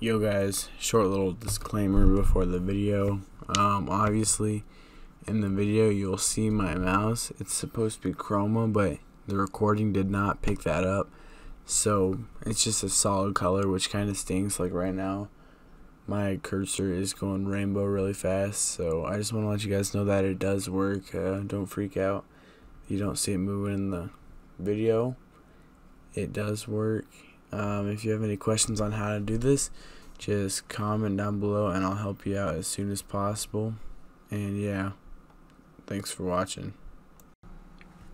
Yo guys, short little disclaimer before the video. Um, obviously, in the video you'll see my mouse. It's supposed to be chroma, but the recording did not pick that up. So, it's just a solid color, which kind of stinks. Like right now, my cursor is going rainbow really fast. So, I just want to let you guys know that it does work. Uh, don't freak out. You don't see it moving in the video. It does work um, if you have any questions on how to do this, just comment down below and I'll help you out as soon as possible. And yeah, thanks for watching.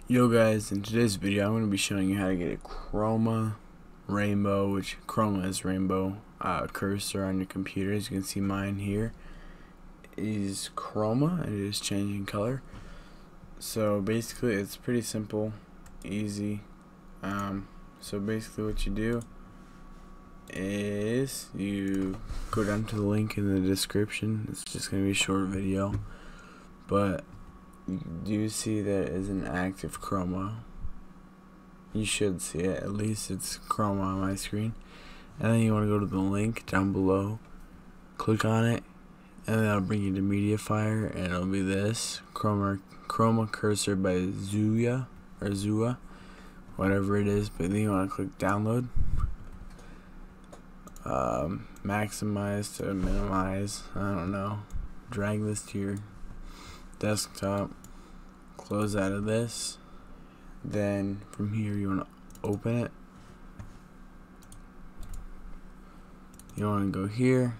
Yo guys, in today's video I'm going to be showing you how to get a chroma rainbow, which chroma is rainbow, uh, cursor on your computer. As you can see mine here is chroma and it is changing color. So basically it's pretty simple, easy. Um, so basically what you do is you go down to the link in the description. It's just going to be a short video. But do you see that is an active chroma? You should see it. At least it's chroma on my screen. And then you want to go to the link down below. Click on it. And that'll bring you to Mediafire. And it'll be this. Chroma, chroma cursor by Zuya. Or Zua whatever it is but then you want to click download. Um, maximize to minimize I don't know. Drag this to your desktop close out of this. Then from here you want to open it. You want to go here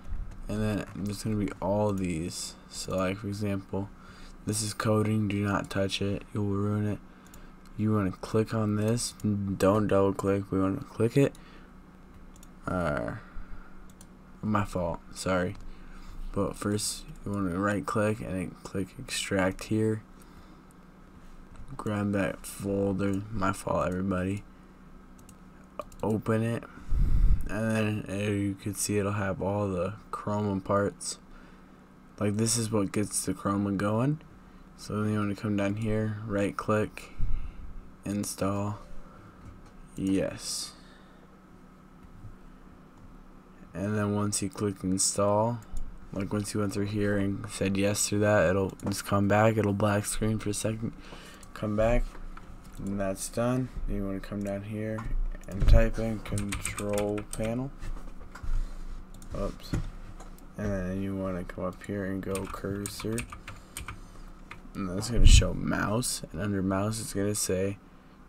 and then there's going to be all these. So like for example this is coding do not touch it you will ruin it you want to click on this? Don't double click we want to click it. Uh, my fault sorry. But first you want to right click and then click extract here. Grab that folder my fault everybody. Open it and then uh, you can see it'll have all the chroma parts. Like this is what gets the chroma going. So then you want to come down here right click install. Yes. And then once you click install like once you went through here and said yes to that it'll just come back. It'll black screen for a second come back and that's done. You want to come down here and type in control panel. Oops. And then you want to come up here and go cursor. And that's going to show mouse and under mouse it's going to say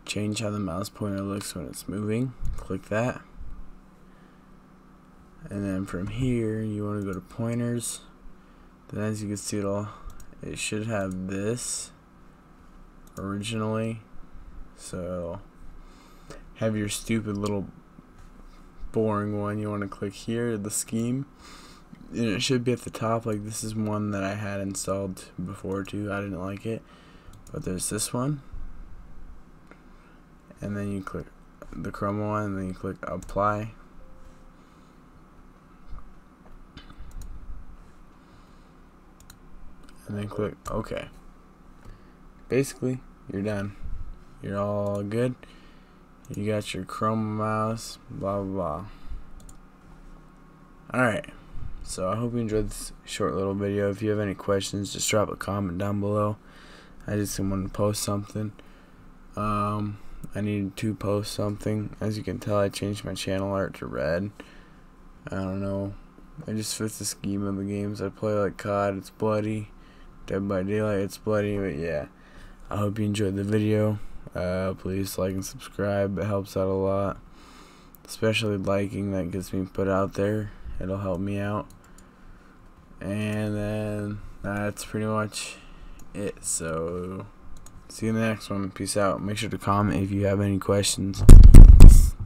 change how the mouse pointer looks when it's moving. Click that. And then from here you want to go to pointers. Then as you can see it all it should have this originally. So have your stupid little boring one you want to click here the scheme. And it should be at the top like this is one that I had installed before too. I didn't like it but there's this one and then you click the chroma one and then you click apply. And then click OK. Basically you're done. You're all good. You got your Chrome mouse blah blah blah. Alright. So I hope you enjoyed this short little video. If you have any questions just drop a comment down below. I just want to post something. Um I needed to post something. As you can tell, I changed my channel art to red. I don't know. It just fits the scheme of the games I play like COD. It's bloody. Dead by Daylight, it's bloody. But yeah, I hope you enjoyed the video. Uh, please like and subscribe. It helps out a lot. Especially liking that gets me put out there. It'll help me out. And then that's pretty much it. So. See you in the next one. Peace out. Make sure to comment if you have any questions.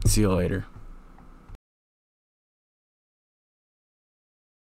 See you later.